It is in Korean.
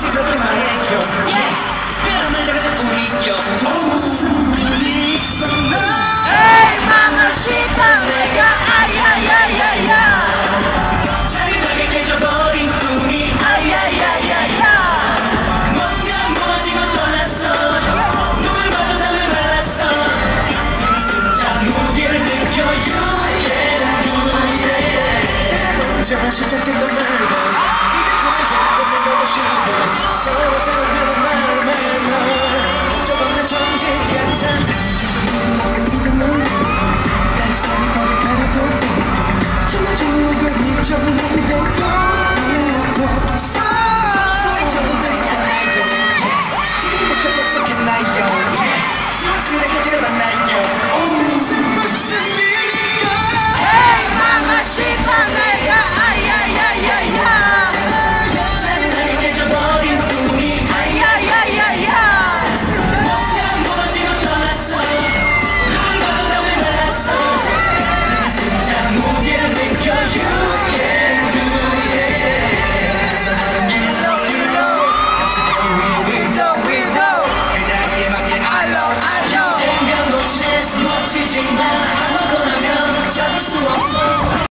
시끄럽게 말해요 뼈를 내가자 우리 곁더 무슨 일이 있어 에이 마마시타 내가 아야야야야 잔인하게 깨져버린 꿈이. 아야야야야 뭔가 무너지고 떠났어. 눈을 마주 담을 말랐어. 같은 승자 무게를 느껴 유예 제가 시작했던 말도 이제 그만 잡고 내고 싶어 서로 잘하는 말을 말로 정지 같아 정말 좋은 Sing